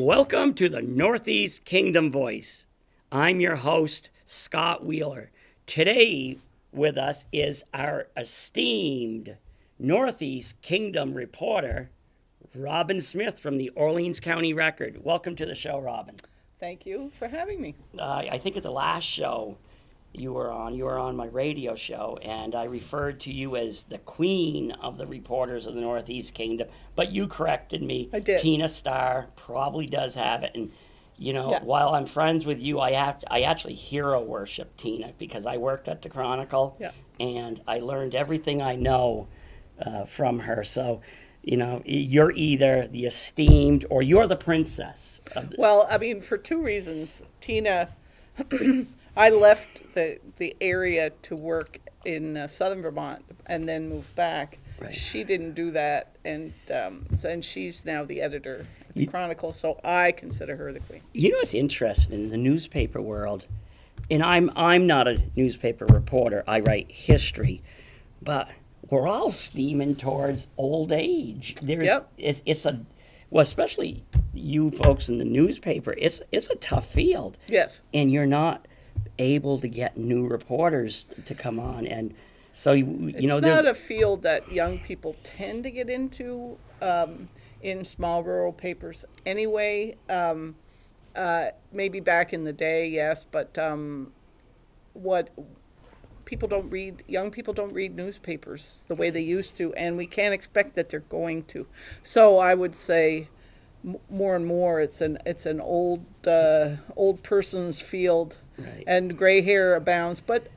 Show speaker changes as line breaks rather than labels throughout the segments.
Welcome to the Northeast Kingdom Voice. I'm your host, Scott Wheeler. Today with us is our esteemed Northeast Kingdom reporter, Robin Smith from the Orleans County Record. Welcome to the show, Robin.
Thank you for having me.
Uh, I think it's the last show you were on. You were on my radio show, and I referred to you as the queen of the reporters of the Northeast Kingdom. But you corrected me.
I did.
Tena Starr probably does have it, and you know,
Yeah.
while I'm friends with you, I have I actually hero worship Tena because I worked at the Chronicle,
Yeah.
and I learned everything I know uh, from her. So. You know, you're either the esteemed or you're the princess. Of the,
Well, I mean, for two reasons. Tena, I left the the area to work in uh, southern Vermont and then moved back.
Right.
She didn't do that, and um, so, and she's now the editor of the
You-
Chronicle. So I consider her the queen.
You know what's interesting in the newspaper world, and I'm I'm not a newspaper reporter. I write history, but we're all steaming towards old age. There's
Yep.
it's it's a well, especially you folks in the newspaper. It's it's a tough field,
Yes.
and you're not able to get new reporters to come on, and so you, you
It's
know
not a field that young people tend to get into um, in small rural papers anyway. Um, uh, maybe back in the day, yes, but um, what people don't read, young people don't read newspapers the way they used to, and we can't expect that they're going to. So I would say m- more and more it's an it's an old uh, old person's field
Right.
and gray hair abounds but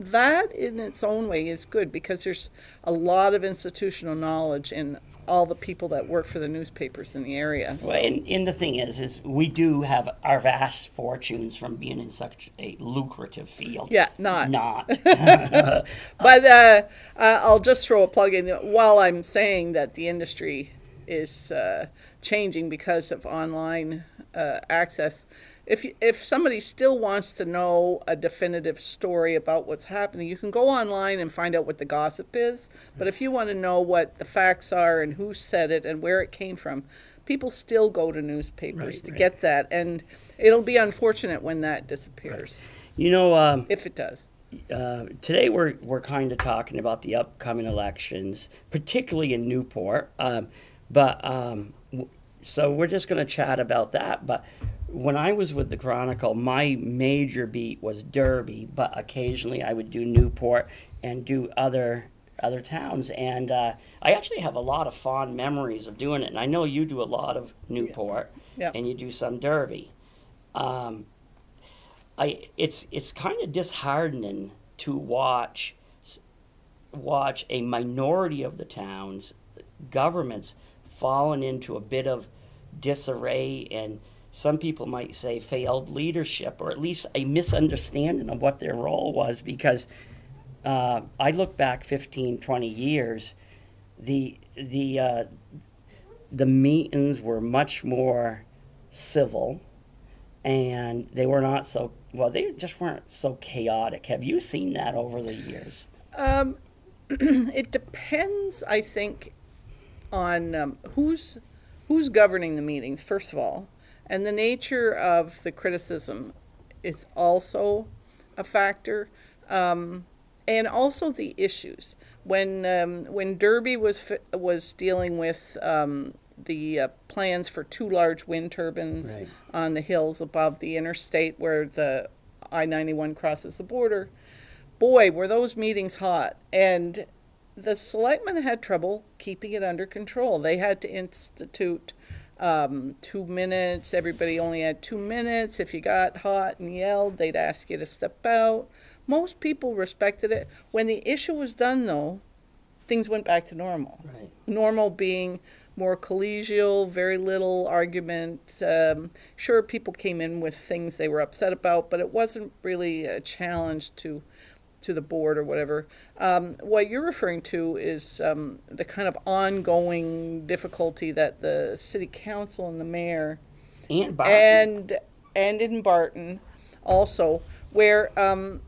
that in its own way is good because there's a lot of institutional knowledge in all the people that work for the newspapers in the area So-
Well, and, and the thing is, is we do have our vast fortunes from being in such a lucrative field.
yeah not
Not.
but uh, uh, I'll just throw a plug in while I'm saying that the industry is uh, changing because of online uh, access. If you- if somebody still wants to know a definitive story about what's happening, you can go online and find out what the gossip is. But if you want to know what the facts are and who said it and where it came from, people still go to newspapers
Right,
to
right.
get that, and it'll be unfortunate when that disappears,
you know, um,
if it does.
uh, today we're we're kind of talking about the upcoming elections, particularly in Newport. Um, but um, w- so we're just going to chat about that. But when I was with the Chronicle, my major beat was Derby, but occasionally I would do Newport and do other other towns. And uh, I actually have a lot of fond memories of doing it. And I know you do a lot of Newport,
Yeah.
and you do some Derby. Um, I it's it's kind of disheartening to watch watch a minority of the towns governments fallen into a bit of disarray and some people might say failed leadership or at least a misunderstanding of what their role was because uh, I look back 15 20 years the the uh, the meetings were much more civil and they were not so well they just weren't so chaotic have you seen that over the years
Um, it depends, I think, on um, who's who's governing the meetings. First of all, and the nature of the criticism is also a factor, um, and also the issues. When um, when Derby was was dealing with um, the uh, plans for two large wind turbines
Right.
on the hills above the interstate where the I ninety one crosses the border boy, were those meetings hot. And the selectmen had trouble keeping it under control. They had to institute um, two minutes. Everybody only had two minutes. If you got hot and yelled, they'd ask you to step out. Most people respected it. When the issue was done, though, things went back to normal
right
normal being more collegial, very little argument. Um, sure, people came in with things they were upset about, but it wasn't really a challenge to to the board or whatever. Um, what you're referring to is um, the kind of ongoing difficulty that the city council and the mayor
and Barton.
and and in Barton also, where um,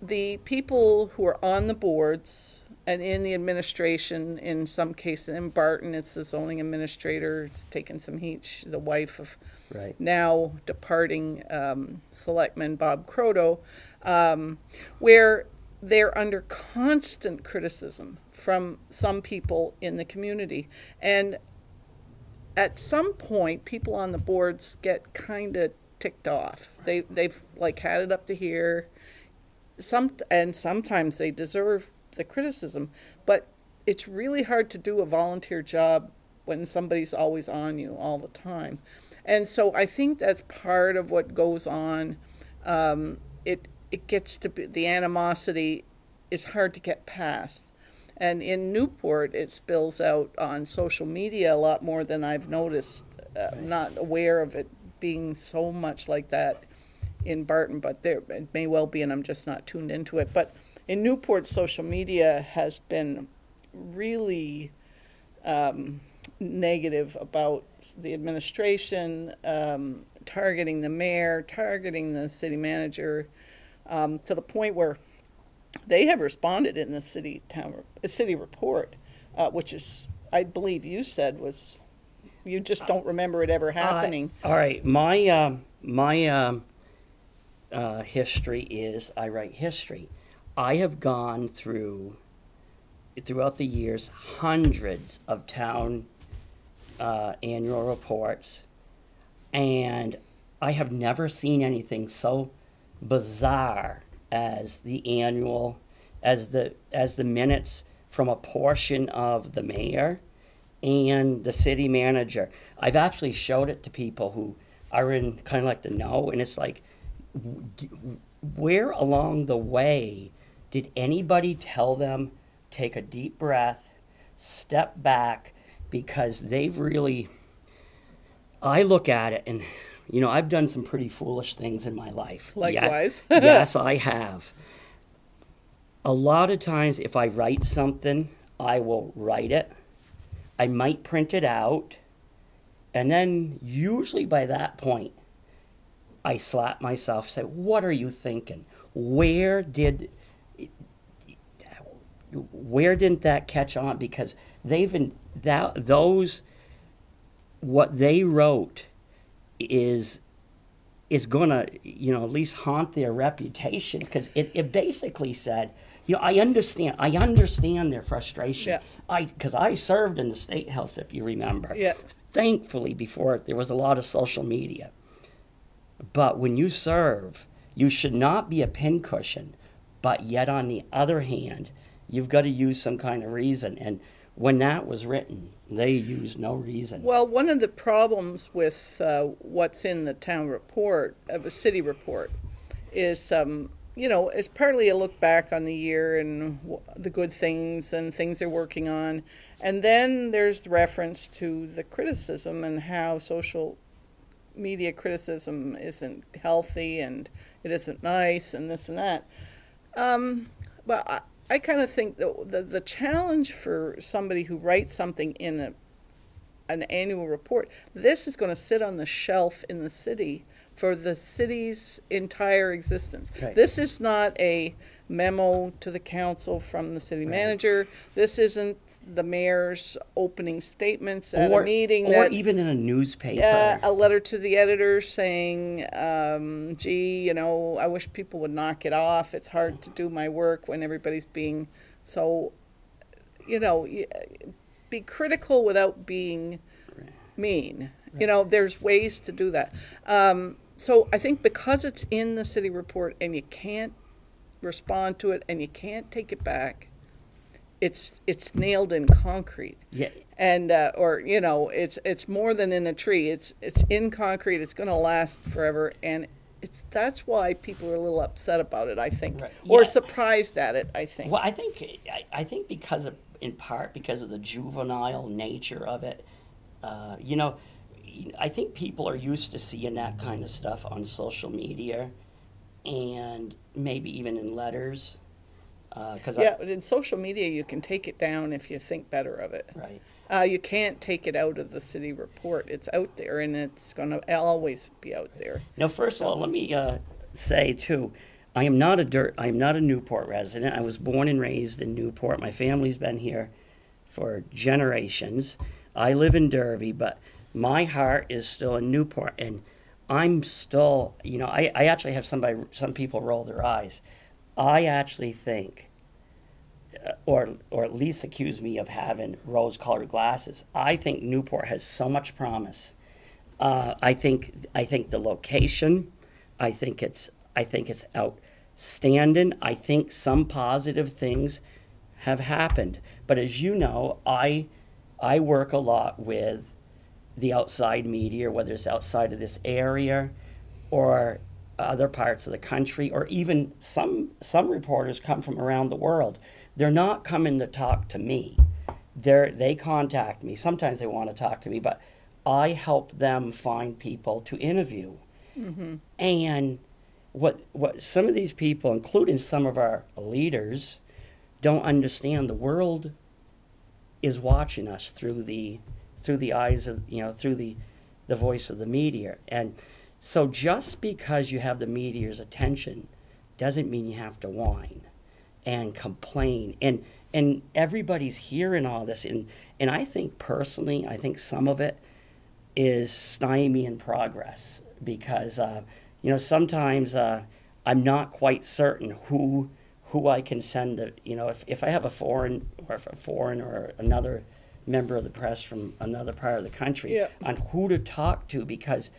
the people who are on the boards and in the administration, in some cases, in Barton, it's the zoning administrator, it's taken some heat, sh- the wife of
Right.
now departing um, selectman Bob Croto, um, where they're under constant criticism from some people in the community. And at some point, people on the boards get kind of ticked off. They, they've like had it up to here. Some, and sometimes they deserve the criticism, but it's really hard to do a volunteer job when somebody's always on you all the time. And so I think that's part of what goes on. Um, it it gets to be the animosity is hard to get past. And in Newport, it spills out on social media a lot more than I've noticed. Uh, I'm not aware of it being so much like that in Barton, but there it may well be, and I'm just not tuned into it. But in Newport, social media has been really um, negative about the administration, um, targeting the mayor, targeting the city manager, um, to the point where they have responded in the city town uh, city report, uh, which is I believe you said was you just don't remember it ever happening.
I- all right, my um, my um, uh, history is I write history. I have gone through throughout the years hundreds of town uh, annual reports, and I have never seen anything so bizarre as the annual as the as the minutes from a portion of the mayor and the city manager. I've actually showed it to people who are in kind of like the know, and it's like, where along the way did anybody tell them take a deep breath, step back, because they've really. I look at it and, you know, I've done some pretty foolish things in my life.
Likewise.
yes, I have. A lot of times, if I write something, I will write it. I might print it out. And then, usually by that point, I slap myself, say, What are you thinking? Where did. Where didn't that catch on? Because they've been. That, those. What they wrote is is going to, you know, at least haunt their reputation because it, it basically said, you know, I understand, I understand their frustration.
Yeah.
I because I served in the state house, if you remember.
Yeah.
Thankfully, before there was a lot of social media. But when you serve, you should not be a pincushion. But yet, on the other hand, you've got to use some kind of reason. And when that was written, they used no reason.
Well, one of the problems with uh, what's in the town report, of a city report, is, um, you know, it's partly a look back on the year and the good things and things they're working on. And then there's reference to the criticism and how social media criticism isn't healthy and it isn't nice and this and that. Um, but I, kind of think the, the the challenge for somebody who writes something in a an annual report, this is going to sit on the shelf in the city for the city's entire existence.
Right.
This is not a memo to the council from the city manager. This isn't the mayor's opening statements at
or,
a meeting
or
that
even in a newspaper.
uh, a letter to the editor saying, um, gee, you know, I wish people would knock it off. It's hard to do my work when everybody's being so, you know, be critical without being mean. You know, there's ways to do that. Um, so I think because it's in the city report and you can't respond to it and you can't take it back, it's it's nailed in concrete.
Yeah,
and uh, or you know it's it's more than in a tree. It's it's in concrete. It's going to last forever. And it's that's why people are a little upset about it i think.
Right.
or
Yeah.
surprised at it i think.
Well, I think I, I think because of in part because of the juvenile nature of it, uh, you know, I think people are used to seeing that kind of stuff on social media, and maybe even in letters. Because
yeah but in social media you can take it down if you think better of it
right.
uh, you can't take it out of the city report it's out there and it's going to always be out there
Now, first of all, let me uh, say too, I am not a dirt. I am not a Newport resident. I was born and raised in Newport. My family's been here for generations. I live in Derby, but my heart is still in Newport, and I'm still. You know, I, I actually have somebody. Some people roll their eyes. I actually think, uh, or or at least accuse me of having rose-colored glasses. I think Newport has so much promise. Uh, I think I think the location. I think it's I think it's outstanding. I think some positive things have happened. But as you know, I I work a lot with the outside media, whether it's outside of this area or other parts of the country, or even some some reporters come from around the world. They're not coming to talk to me. They're, they contact me. Sometimes they want to talk to me, but I help them find people to interview. Mm-hmm. And what what some of these people, including some of our leaders, don't understand. The world is watching us through the through the eyes of you know through the the voice of the media, and so just because you have the media's attention doesn't mean you have to whine and complain and and everybody's hearing all this and and I think personally I think some of it is stymie progress because uh, you know sometimes uh, I'm not quite certain who who I can send the you know if, if I have a foreign or a foreign or another member of the press from another part of the country
Yeah.
on who to talk to because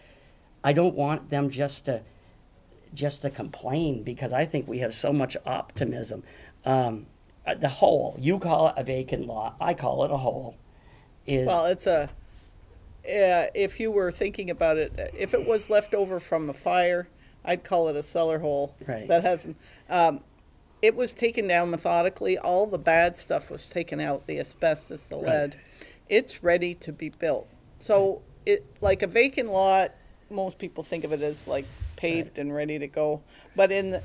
I don't want them just to just to complain because I think we have so much optimism. Um, uh, the hole you call it a vacant lot, I call it a hole. Is
Well, it's a. Uh, if you were thinking about it, if it was left over from a fire, I'd call it a cellar hole.
Right.
That hasn't. Um, it was taken down methodically. All the bad stuff was taken out. The asbestos, the lead. Right. It's ready to be built. So it like a vacant lot. Most people think of it as like paved and ready to go. But in the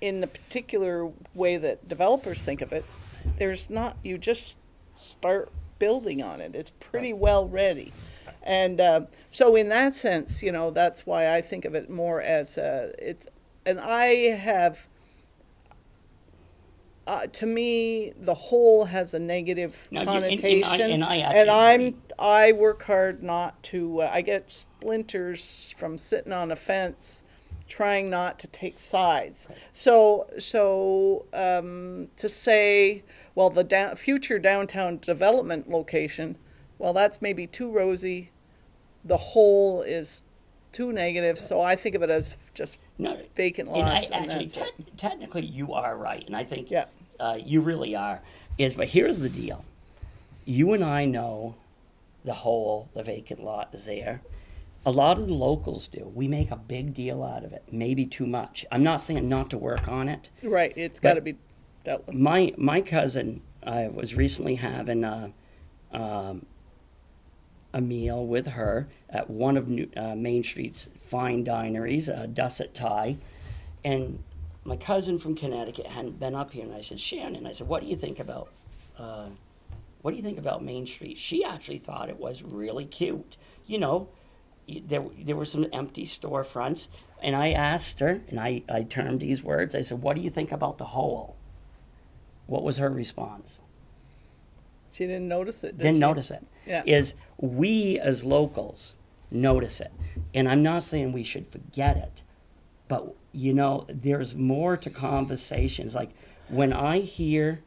in the particular way that developers think of it, there's not. You just start building on it. It's pretty well ready. And uh, so, in that sense, you know, that's why I think of it more as a, it's, and I have, uh, to me, the whole has a negative
No, you- and- and I-
connotation.
and I
and
actually
I'm,
agree.
I work hard not to, uh, I get splinters from sitting on a fence trying not to take sides. So, so um, to say, well, the down, future downtown development location, well, that's maybe too rosy. The whole is too negative. So I think of it as just
no,
vacant
and I
lots, and
actually te- technically you are right, and I think
Yeah.
uh, you really are. Is but here's the deal: you and I know the whole the vacant lot is there. A lot of the locals do. We make a big deal out of it, maybe too much. I'm not saying not to work on it.
right. It's got to be dealt with.
my my cousin I was recently having a, um, a meal with her at one of New, uh, Main Street's fine dineries, uh, Dusset Thai, and my cousin from Connecticut hadn't been up here, and I said, Shannon, I said, what do you think about, uh, what do you think about Main Street? She actually thought it was really cute, you know. There, there were some empty storefronts, and I asked her, and I, I termed these words. I said, "What do you think about the hole? What was her response?
She didn't notice it. Did
Didn't
she?
notice it.
Yeah.
Is we as locals notice it, and I'm not saying we should forget it, but you know, there's more to conversations. Like when I hear,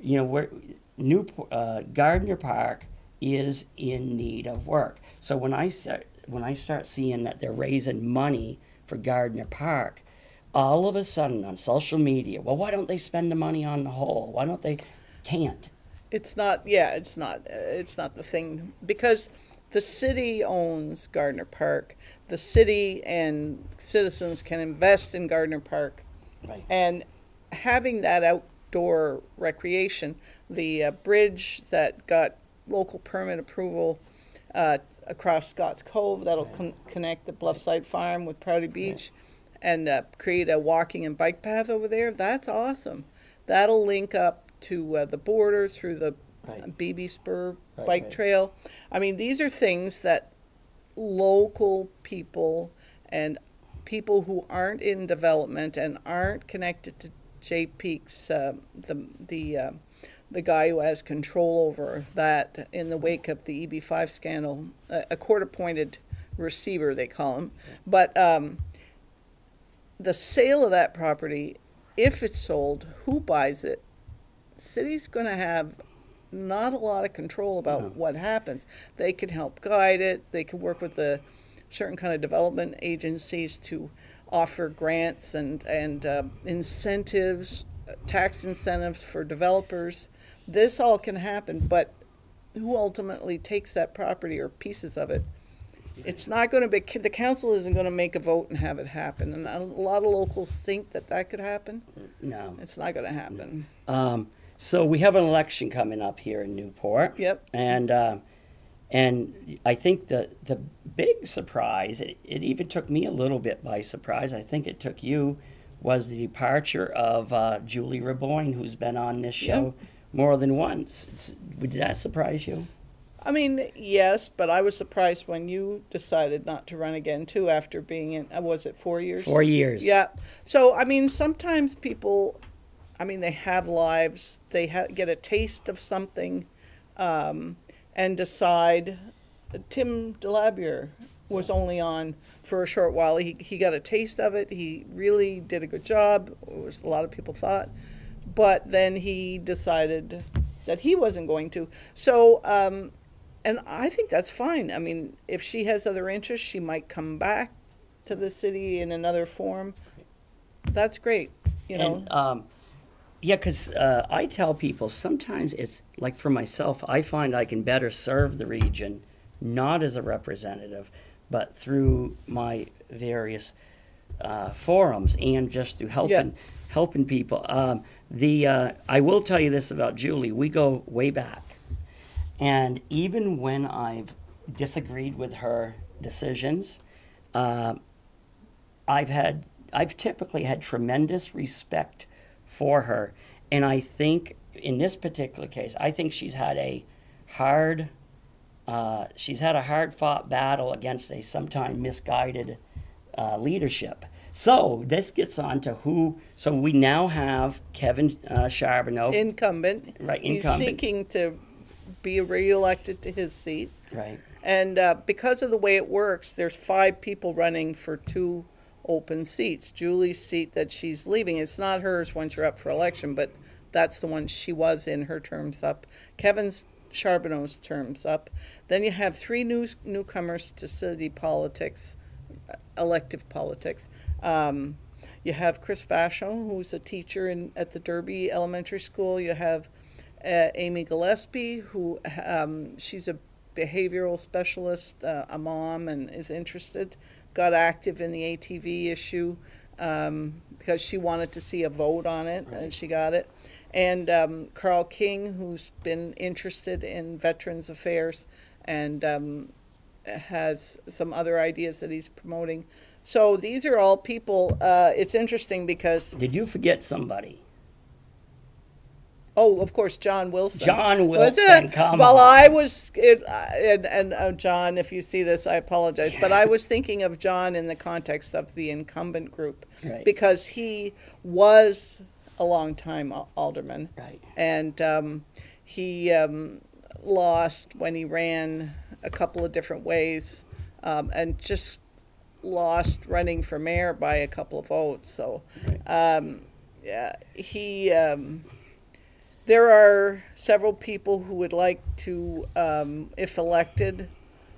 you know, where New uh, Gardner Park is in need of work. So when I start when I start seeing that they're raising money for Gardner Park, all of a sudden on social media, well, why don't they spend the money on the whole? Why don't they? Can't.
It's not. Yeah, it's not. Uh, it's not the thing because the city owns Gardner Park. The city and citizens can invest in Gardner Park,
Right.
and having that outdoor recreation, the uh, bridge that got local permit approval uh, across Scotts Cove that'll con- connect the Bluffside Farm with Prouty Beach, and uh, create a walking and bike path over there. That's awesome. That'll link up to uh, the border through the
Right.
Beebe Spur
Right,
bike
right.
trail. I mean, these are things that local people and people who aren't in development and aren't connected to Jay Peaks, uh, the the uh, the guy who has control over that in the wake of the EB5 scandal, a, a court-appointed receiver they call him, but um, the sale of that property, if it's sold, who buys it? City's going to have not a lot of control about
No.
what happens. They can help guide it. They can work with the certain kind of development agencies to offer grants and and uh, incentives, tax incentives for developers. This all can happen, but who ultimately takes that property or pieces of it? It's not going to be. The council isn't going to make a vote and have it happen. And a lot of locals think that that could happen.
No.
It's not going to happen.
Um, so we have an election coming up here in Newport.
Yep.
And uh, and I think the the big surprise, it, it even took me a little bit by surprise. I think it took you, was the departure of uh, Julie Raboin, who's been on this show more than once. It's, did that surprise you?
I mean, yes, but I was surprised when you decided not to run again too after being in. Uh, was it four years?
Four years.
Yeah. So I mean, sometimes people, I mean, they have lives. They ha- get a taste of something, um, and decide. Tim Delabier was only on for a short while. He he got a taste of it. He really did a good job. It was a lot of people thought, but then he decided that he wasn't going to. So. Um, and I think that's fine. I mean, if she has other interests, she might come back to the city in another form. That's great, you know.
And, um, yeah, because uh, I tell people sometimes it's like for myself, I find I can better serve the region not as a representative, but through my various uh, forums and just through helping helping people. Um, the uh, I will tell you this about Julie. We go way back, and even when I've disagreed with her decisions, uh, I've had I've typically had tremendous respect for her, and I think in this particular case, I think she's had a hard uh, she's had a hard fought battle against a sometimes misguided uh, leadership. So this gets on to who. So we now have Kevin uh, Charbonneau,
incumbent.
Right,
He's
incumbent.
seeking to be reelected to his seat.
right?
And uh, because of the way it works, there's five people running for two open seats. Julie's seat that she's leaving, it's not hers once you're up for election, but that's the one she was in. Her term's up. Kevin's Charbonneau's term's up. Then you have three new newcomers to city politics, uh, elective politics. Um, you have Chris Vachon, who's a teacher in, at the Derby Elementary School. You have uh, Amy Gillespie, who um, she's a behavioral specialist, uh, a mom, and is interested. Got active in the ATV issue um, because she wanted to see a vote on it, and she got it. And um, Carl King, who's been interested in veterans affairs and um, has some other ideas that he's promoting. So these are all people. Uh, it's interesting because
Did you forget somebody?
Oh, of course, John Wilson.
John
Was
Wilson,
it?
come
well,
on.
I was, it, and, and uh, John, if you see this, I apologize, but I was thinking of John in the context of the incumbent group
Right.
because he was a long-time alderman,
Right.
and um, he um, lost when he ran a couple of different ways, um, and just lost running for mayor by a couple of votes. So, um, yeah, he. Um, there are several people who would like to, um, if elected,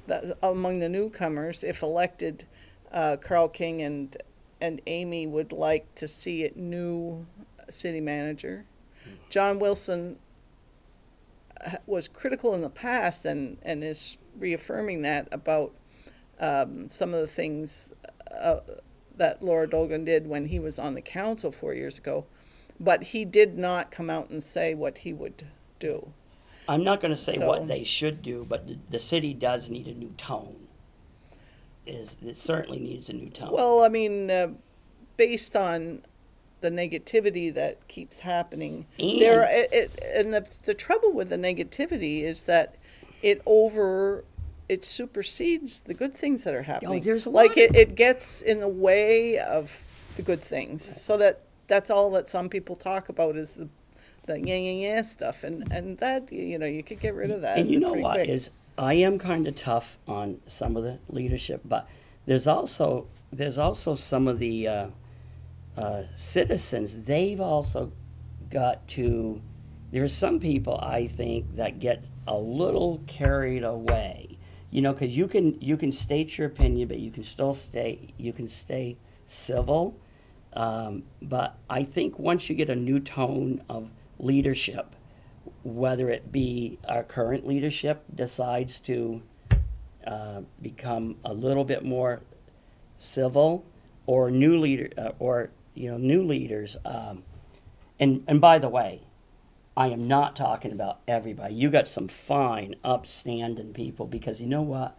that, among the newcomers, if elected, uh, Carl King and and Amy would like to see a new city manager. John Wilson uh, was critical in the past and, and is reaffirming that about um, some of the things uh, that Laura Dolgin did when he was on the council four years ago. But he did not come out and say what he would do.
I'm not going to say
So-
what they should do, but the, the city does need a new tone. Is it certainly needs a new tone?
Well, I mean, uh, based on the negativity that keeps happening,
And-
there it, it, and the the trouble with the negativity is that it over it supersedes the good things that are happening.
Oh, there's a
like it, it gets in the way of the good things. So that that's all that some people talk about is the the yeah yeah yeah stuff, and and that you know you could get rid of that.
And you know what
quick.
is I am kind of tough on some of the leadership, but there's also there's also some of the uh, uh, citizens. They've also got to. There are some people I think that get a little carried away. You know, because you can you can state your opinion, but you can still stay you can stay civil. Um, but I think once you get a new tone of leadership, whether it be our current leadership decides to uh, become a little bit more civil, or new leader, uh, or you know, new leaders. Um, and and by the way, I am not talking about everybody. You got some fine, upstanding people because you know what?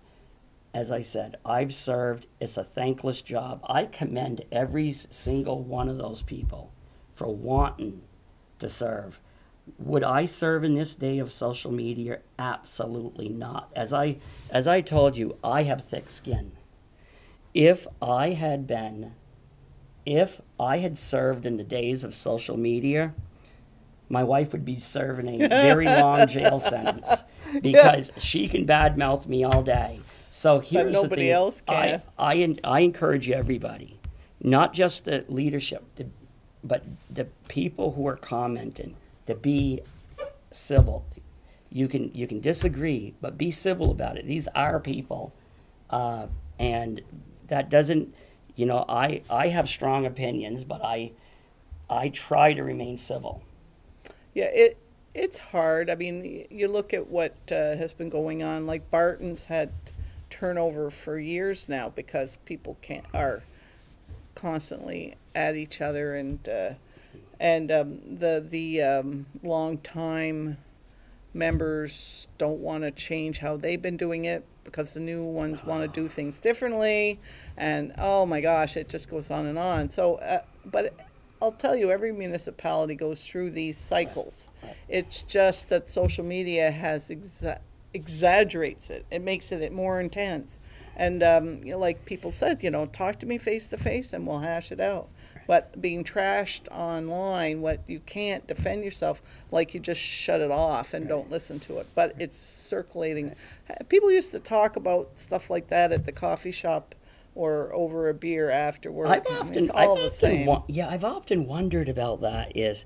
As I said, I've served. It's a thankless job. I commend every single one of those people for wanting to serve. Would I serve in this day of social media? Absolutely not. As I as I told you, I have thick skin. If I had been if I had served in the days of social media, my wife would be serving a very long jail sentence because she can badmouth me all day. So here's the
nobody
thing
else can.
I, I, I encourage everybody, not just the leadership, but the people who are commenting, to be civil. You can you can disagree, but be civil about it. These are people, uh, and that doesn't, you know, I I have strong opinions, but I I try to remain civil.
Yeah, it it's hard. I mean, you look at what uh, has been going on. Like Barton's had turnover for years now because people can't are constantly at each other, and uh, and um, the the um, long time members don't want to change how they've been doing it because the new ones want to do things differently and oh my gosh it just goes on and on so uh, but i'll tell you every municipality goes through these cycles. it's just that social media has exa- exaggerates it. It makes it more intense. And um, you know, like people said you know talk to me face to face and we'll hash it out. But being trashed online, what you can't defend yourself, like you just shut it off and don't listen to it. But it's circulating. People used to talk about stuff like that at the coffee shop or over a beer after work.
I've often,
it's
I've
all the
often
same.
yeah, I've often wondered about that. Is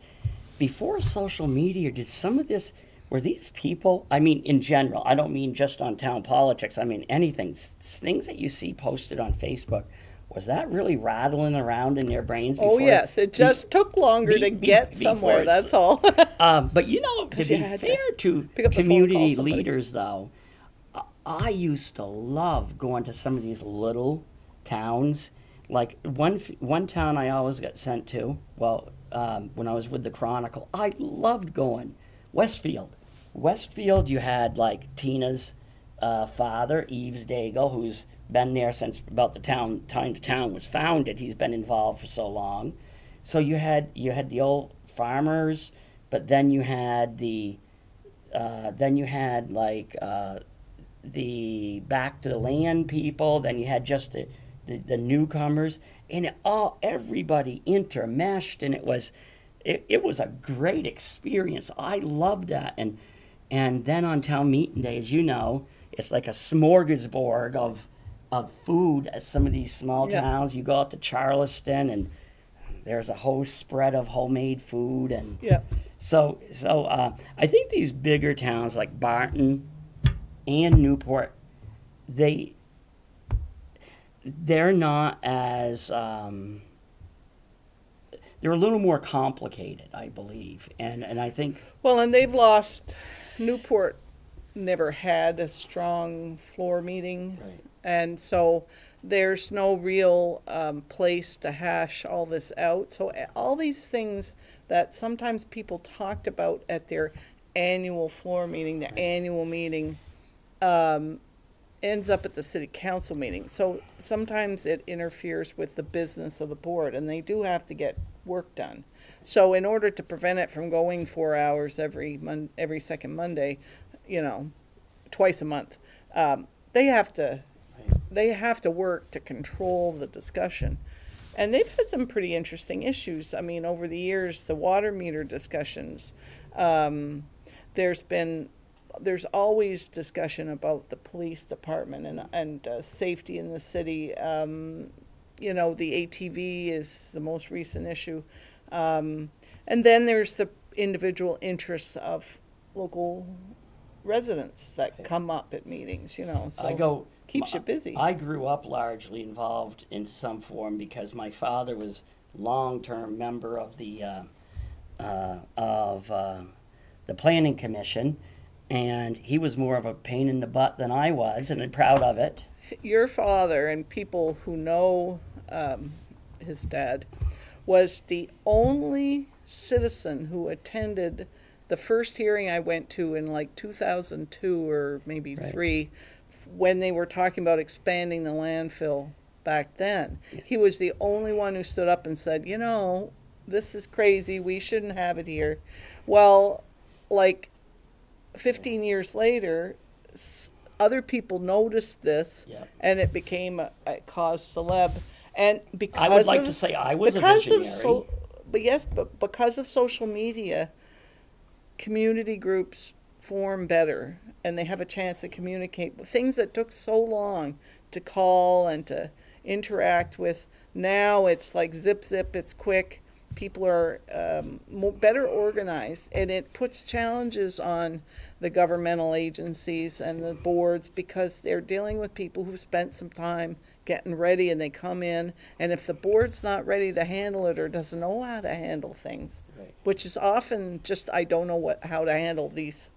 before social media, did some of this were these people? I mean, in general, I don't mean just on town politics. I mean anything. Things that you see posted on Facebook. Was that really rattling around in their brains?
oh yes, it just took longer
be-
to
be-
get somewhere. That's all.
Um, but you know, to be
to
fair to
pick up the phone and call
community leaders, though, I used to love going to some of these little towns. Like one one town I always got sent to. Well, um, when I was with the Chronicle, I loved going Westfield. Westfield, you had like Tena's uh, father, Yves Daigle, who's been there since about the town time the town was founded. He's been involved for so long. So you had you had the old farmers, but then you had the uh, then you had like uh, the back to the land people. Then you had just the, the, the newcomers, and it all everybody intermeshed, and it was it, it was a great experience. I loved that, and and then on town meeting day, as you know, it's like a smorgasbord of of food at some of these small
Yeah.
towns. You go out to Charleston, and there's a whole spread of homemade food, and
yeah.
so, so uh, I think these bigger towns like Barton and Newport, they they're not as um, they're a little more complicated, I believe, and and I think
Well, and they've lost. Newport never had a strong floor meeting,
Right.
and so there's no real um, place to hash all this out. So all these things that sometimes people talked about at their annual floor meeting, the annual meeting, um, ends up at the city council meeting. So sometimes it interferes with the business of the board, and they do have to get work done. So in order to prevent it from going four hours every mon- every second Monday, you know, twice a month, um, they have to they have to work to control the discussion. And they've had some pretty interesting issues. I mean, over the years, the water meter discussions. Um, there's been, there's always discussion about the police department and and uh, safety in the city. Um, you know, the ATV is the most recent issue, um, and then there's the individual interests of local residents that come up at meetings. You know, so
I go.
keeps you busy.
I grew up largely involved in some form because my father was long-term member of the uh, uh, of uh, the planning commission, and he was more of a pain in the butt than I was, and I'm proud of it.
your father and people who know um, his dad was the only citizen who attended the first hearing I went to in like 2002 or maybe
Right.
three when they were talking about expanding the landfill back then. He was the only one who stood up and said, you know, this is crazy. We shouldn't have it here. Well, like 15 years later, s- other people noticed this
Yep.
and it became a, a cause celeb. And because
I would like
of,
to say I was a
because
visionary.
of so, but yes, but because of social media, community groups form better and they have a chance to communicate. Things that took so long to call and to interact with, now it's like zip zip. It's quick. People are um, more, better organized, and it puts challenges on the governmental agencies and the boards because they're dealing with people who've spent some time getting ready and they come in and if the board's not ready to handle it or doesn't know how to handle things
Right.
which is often just i don't know what how to handle these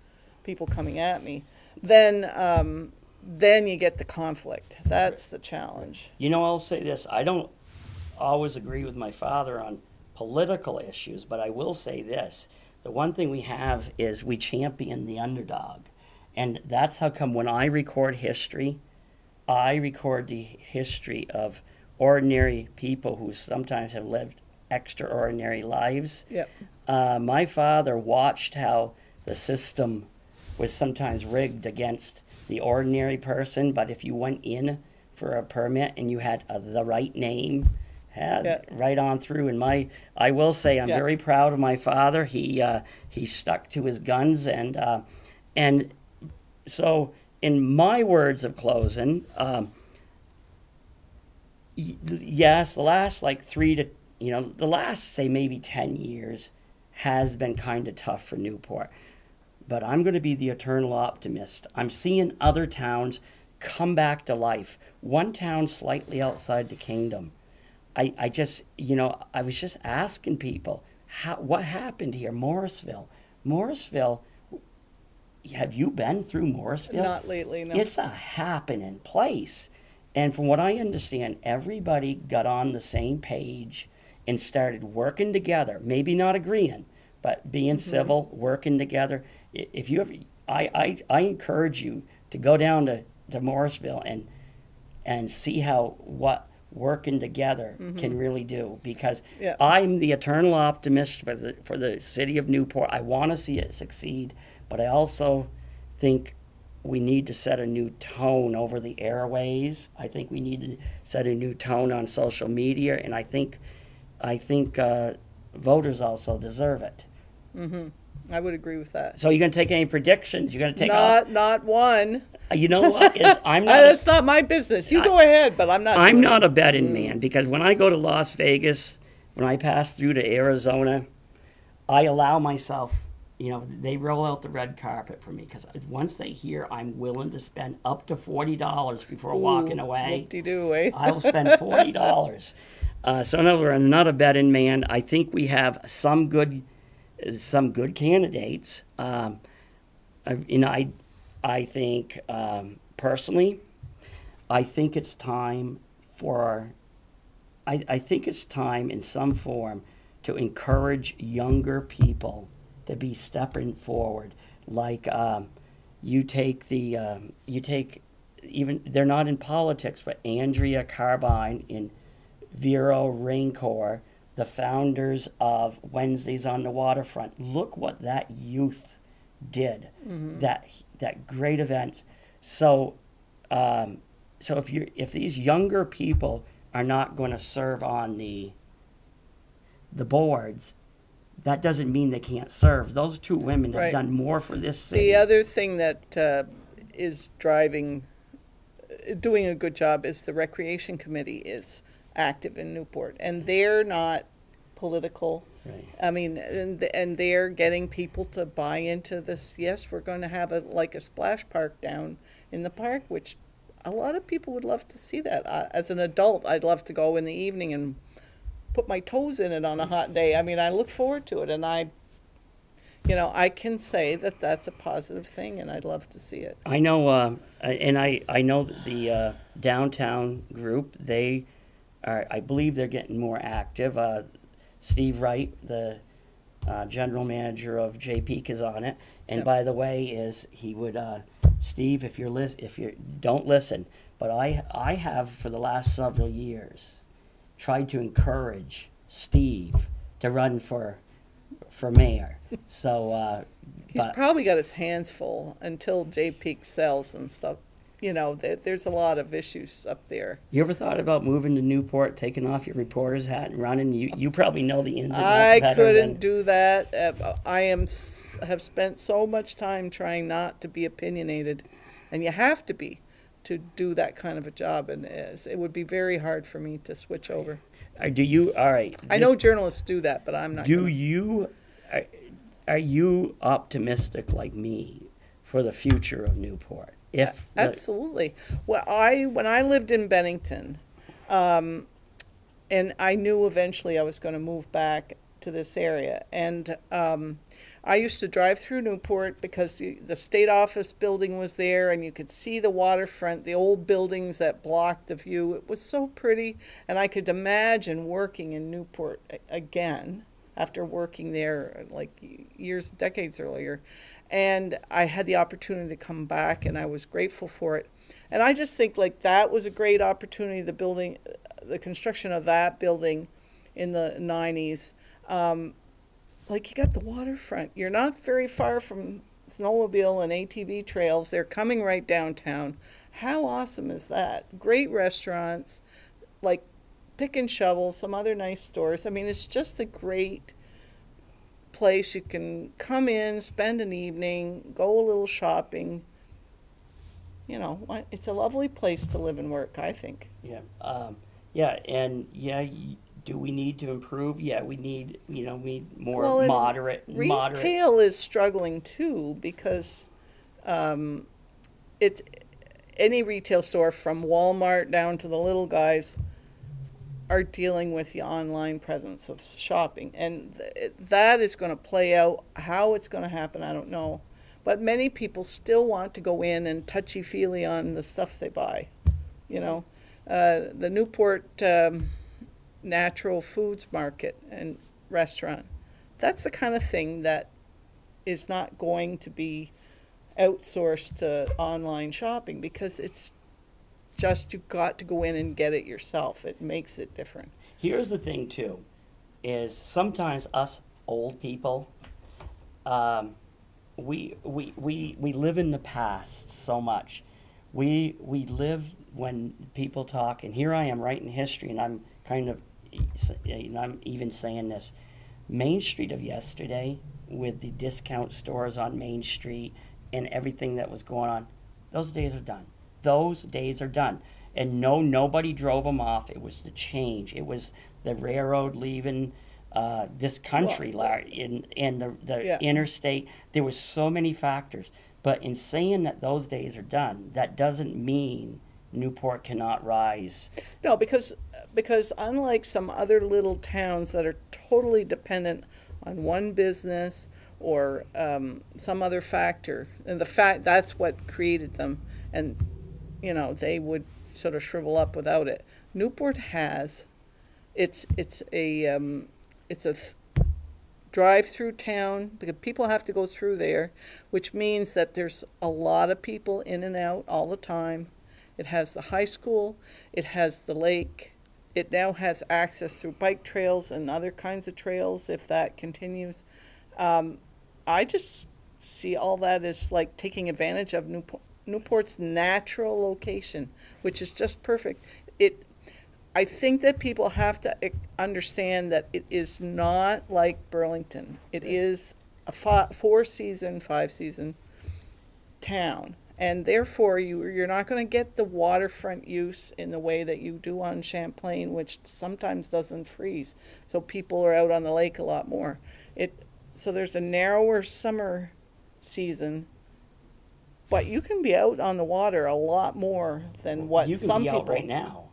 people coming at me then um, then you get the conflict. That's the challenge.
You know, I'll say this: I don't always agree with my father on political issues, but I will say this: the one thing we have is we champion the underdog, and that's how come when I record history, I record the history of ordinary people who sometimes have lived extraordinary lives.
yep.
Uh, my father watched how the system was sometimes rigged against the ordinary person, but if you went in for a permit and you had uh, the right name, had
Yeah.
right on through. And my, I will say, I'm
Yeah.
very proud of my father. He uh, he stuck to his guns, and uh, and so in my words of closing. Um, yes, the last like three to you know the last say maybe ten years has been kind of tough for Newport, but I'm going to be the eternal optimist. I'm seeing other towns come back to life. One town slightly outside the kingdom. I, I just you know I was just asking people how what happened here Morrisville Morrisville have you been through Morrisville
not lately no
it's a happening place. And from what I understand, everybody got on the same page and started working together. Maybe not agreeing, but being mm-hmm. civil, working together. If you ever, I, I, I encourage you to go down to, to Morrisville and and see how what working together can really do because
Yeah.
I'm the eternal optimist for the for the city of Newport. I want to see it succeed, but I also think we need to set a new tone over the airways. I think we need to set a new tone on social media, and I think I think uh, voters also deserve it. Mm-hmm.
i would agree with that
So you're going to take any predictions? You're going to take
not not one?
You know what? Is I'm
Uh,
not.
that's not my business you go ahead but i'm not
I'm not
it.
a betting man because when I go to Las Vegas, when I pass through to Arizona, I allow myself, you know, they roll out the red carpet for me because once they hear I'm willing to spend up to forty dollars before walking away,
eh?
I will spend forty dollars. Uh, so in other words, I'm not a betting man. I think we have some good, some good candidates. Um, I, you know, I, I think um, personally, I think it's time for. I, I think it's time in some form to encourage younger people to be stepping forward. Like um, you take the um, you take even they're not in politics, but Andrea Carbine in Vero Raincore, the founders of Wednesdays on the Waterfront. Look what that youth did. That that great event. So um, so if you if these younger people are not going to serve on the the boards, that doesn't mean they can't serve. Those two women have
Right.
done more for this city.
The other thing that uh, is driving, uh, doing a good job is the recreation committee is active in Newport, and they're not political.
Right.
I mean, and, and they're getting people to buy into this. Yes, we're going to have a like a splash park down in the park, which a lot of people would love to see that. Uh, as an adult, I'd love to go in the evening and put my toes in it on a hot day. I mean, I look forward to it, and I, you know, I can say that that's a positive thing, and I'd love to see it.
I know, uh, and I, I know that the uh, downtown group, they are, I believe they're getting more active. Uh, Steve Wright, the uh, general manager of Jay Peak, is on it. And
Yep.
by the way, is he would, uh, Steve, if you're lis- if you don't listen, but I, I have for the last several years tried to encourage Steve to run for, for mayor. So, uh,
He's probably got his hands full until Jay Peak sells and stuff. You know, there, there's a lot of issues up there.
You ever thought about moving to Newport, taking off your reporter's hat and running? You you probably know the ins and outs
I couldn't
than
do that. I am have spent so much time trying not to be opinionated, and you have to be to do that kind of a job. And it would be very hard for me to switch over.
Uh, do you? All right.
I know journalists do that, but I'm not.
Do
gonna.
you? Are, are you optimistic like me for the future of Newport? If the-
Absolutely. Well, I when I lived in Bennington, um, and I knew eventually I was going to move back to this area, and um, I used to drive through Newport because the, the state office building was there, and you could see the waterfront, the old buildings that blocked the view. It was so pretty, and I could imagine working in Newport a- again after working there like years, decades earlier. And I had the opportunity to come back, and I was grateful for it. And I just think like that was a great opportunity. The building, the construction of that building in the '90s, um, like you got the waterfront. You're not very far from snowmobile and ATV trails. They're coming right downtown. How awesome is that? Great restaurants, like Pick and Shovel, some other nice stores. I mean, it's just a great place. You can come in, spend an evening, go a little shopping. You know, it's a lovely place to live and work, I think.
yeah, um, yeah, and yeah. Do we need to improve? Yeah, we need. You know, we need more
Well,
moderate. moderate.
Retail is struggling too because um, it any retail store from Walmart down to the little guys are dealing with the online presence of shopping, and th- that is going to play out. How it's going to happen, I don't know. But many people still want to go in and touchy feely on the stuff they buy. You know, uh, the Newport um, Natural Foods Market and restaurant. That's the kind of thing that is not going to be outsourced to online shopping because it's just you've got to go in and get it yourself. It makes it different.
Here's the thing too, is sometimes us old people, um, we, we, we, we live in the past so much. We, we live when people talk, and here I am writing history, and I'm kind of, and I'm even saying this. Main Street of yesterday, with the discount stores on Main Street and everything that was going on, those days are done. Those days are done. And no, nobody drove them off. It was the change. It was the railroad leaving uh, this country,
Well,
lar- in in the, the
Yeah.
interstate. There was so many factors. But in saying that those days are done, that doesn't mean Newport cannot rise.
No, because because unlike some other little towns that are totally dependent on one business or um, some other factor, and the fact that's what created them, and you know they would sort of shrivel up without it. Newport has, it's it's a um, it's a th- drive-through town because people have to go through there, which means that there's a lot of people in and out all the time. It has the high school, it has the lake, it now has access through bike trails and other kinds of trails if that continues. Um, I just see all that as like taking advantage of Newport, Newport's natural location, which is just perfect. It, I think that people have to ac- understand that it is not like Burlington. It is a fi- four season, five season town. And therefore, you, you're not going to get the waterfront use in the way that you do on Champlain, which sometimes doesn't freeze. So people are out on the lake a lot more. It, so there's a narrower summer season, but you can be out on the water a lot more than what
you can
some
be
people.
out right now,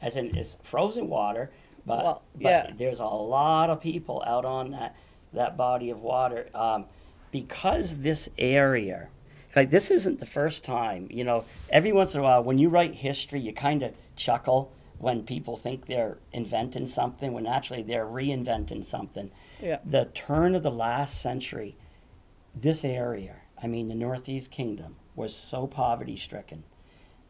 as in it's frozen water, but,
Well,
but
yeah.
there's a lot of people out on that that body of water um, because this area. Like this isn't the first time, you know. Every once in a while, when you write history, you kind of chuckle when people think they're inventing something, when actually they're reinventing something.
Yeah.
The turn of the last century, this area, I mean, the Northeast Kingdom, was so poverty stricken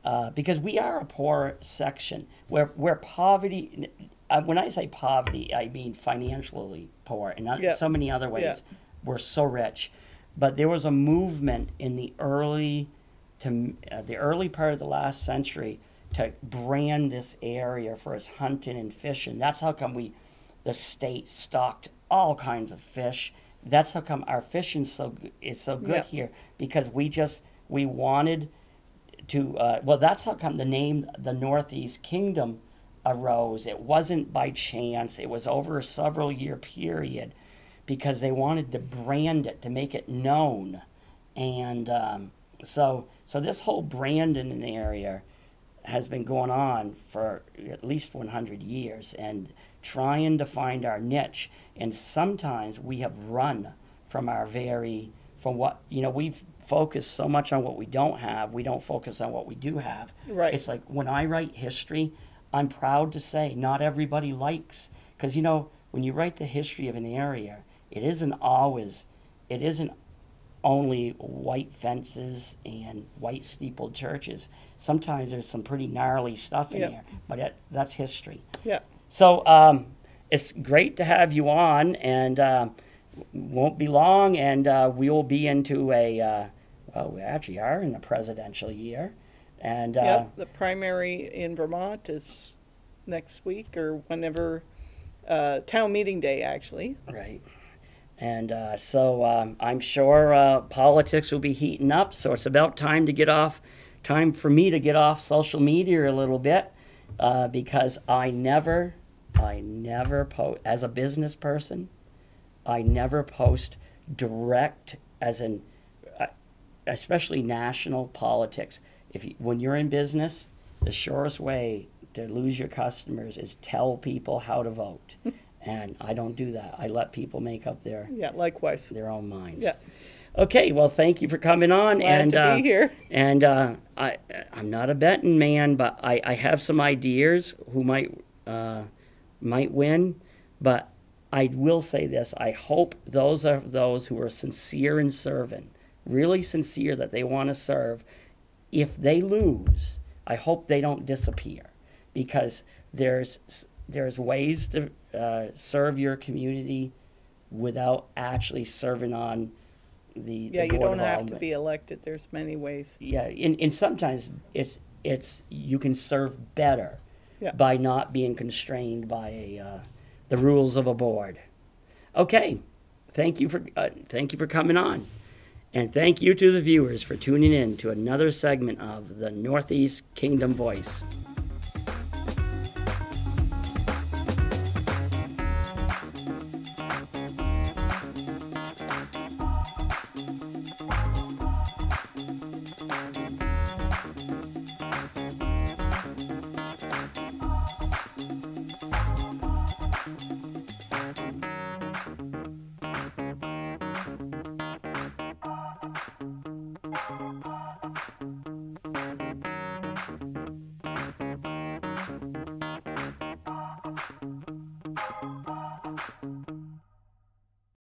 uh, because we are a poor section where where poverty. Uh, when I say poverty, I mean financially poor, and not
Yeah.
so many other ways. We're so rich, but there was a movement in the early to uh, the early part of the last century to brand this area for its hunting and fishing. That's how come we, the state stocked all kinds of fish. That's how come our fishing so is so good
Yeah.
here because we just we wanted to uh, well that's how come the name the northeast kingdom arose. It wasn't by chance. It was over a several year period because they wanted to brand it to make it known. And um, so so this whole branding in the area has been going on for at least 100 years. And trying to find our niche and sometimes we have run from our very from what you know we've focused so much on what we don't have we don't focus on what we do have
Right.
it's like when i write history i'm proud to say not everybody likes because you know when you write the history of an area it isn't always it isn't only white fences and white steepled churches. Sometimes there's some pretty gnarly stuff in
Yeah.
there, but it, that's history.
Yeah.
So um, it's great to have you on, and uh, won't be long, and uh, we will be into a uh, well, we actually are in the presidential year, and uh,
Yep, the primary in Vermont is next week or whenever, uh, town meeting day, actually.
Right. And uh, so um, I'm sure uh, politics will be heating up. So it's about time to get off, time for me to get off social media a little bit uh, because I never, I never post, as a business person, I never post direct, as in, uh, especially national politics. If you, when you're in business, the surest way to lose your customers is tell people how to vote. and I don't do that. I let people make up their
Yeah, likewise.
their own minds.
Yeah.
Okay, well, thank you for coming on.
Glad
and
to
uh,
be here.
And uh, I, I'm not a betting man, but I, I have some ideas who might uh, might win. But I will say this: I hope those are those who are sincere in serving, really sincere that they want to serve. If they lose, I hope they don't disappear, because there's there's ways to uh, serve your community without actually serving on the
Yeah,
the
you don't have to be elected. There's many ways.
yeah and, and sometimes it's it's you can serve better
Yeah.
by not being constrained by a, uh, the rules of a board. Okay thank you for uh, thank you for coming on. And thank you to the viewers for tuning in to another segment of the northeast kingdom voice